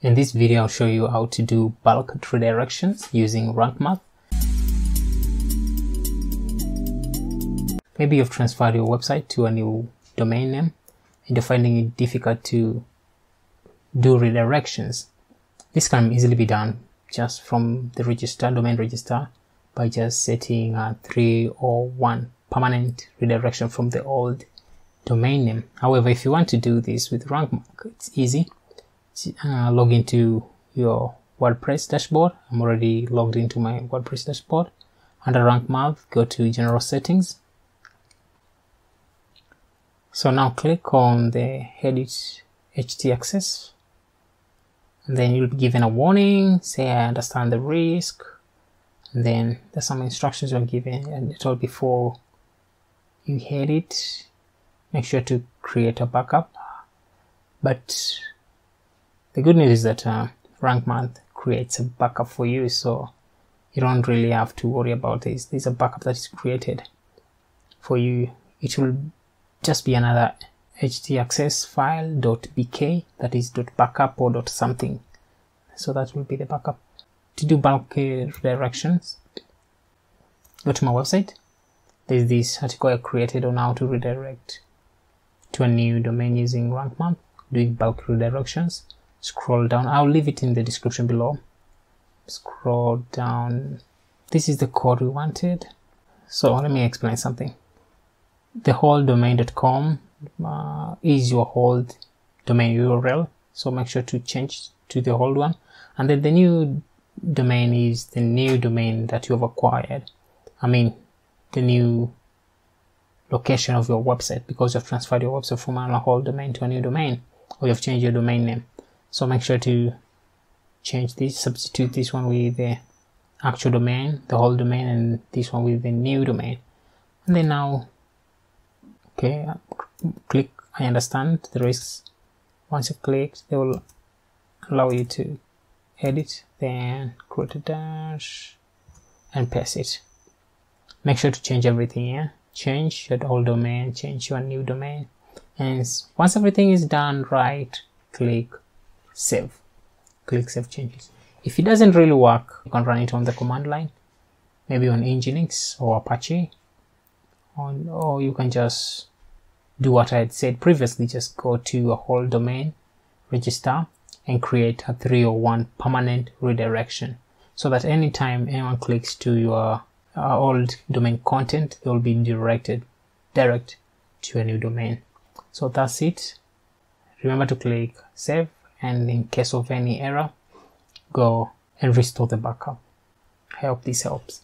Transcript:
In this video, I'll show you how to do bulk redirections using Rank Math. Maybe you've transferred your website to a new domain name and you're finding it difficult to do redirections. This can easily be done just from the register, domain register, by just setting a 3 or 1 permanent redirection from the old domain name. However, if you want to do this with Rank it's easy uh, log into your WordPress dashboard. I'm already logged into my WordPress dashboard. Under Rank Math, go to General Settings. So now click on the Edit htaccess. And then you'll be given a warning, say I understand the risk. And then there's some instructions you're given and it's all before you edit. Make sure to create a backup. But the good news is that uh, rank math creates a backup for you so you don't really have to worry about this. There's a backup that is created for you. It will just be another htaccess file .bk that is .backup or .something. So that will be the backup. To do bulk redirections go to my website. There's this article I created on how to redirect to a new domain using rank math doing bulk redirections scroll down. I'll leave it in the description below. Scroll down. This is the code we wanted. So let me explain something. The whole domain.com uh, is your old domain url so make sure to change to the old one. And then the new domain is the new domain that you have acquired. I mean the new location of your website because you've transferred your website from an old domain to a new domain or you've changed your domain name so make sure to change this substitute this one with the actual domain the whole domain and this one with the new domain. And then now okay click I understand the risks. Once you click they will allow you to edit then create a dash and paste it. Make sure to change everything here change your old domain change your new domain. And once everything is done right click save. Click save changes. If it doesn't really work you can run it on the command line maybe on nginx or apache on, or you can just do what i had said previously just go to a whole domain register and create a 301 permanent redirection so that anytime anyone clicks to your uh, old domain content they will be directed direct to a new domain. So that's it. Remember to click save and in case of any error go and restore the backup. I hope this helps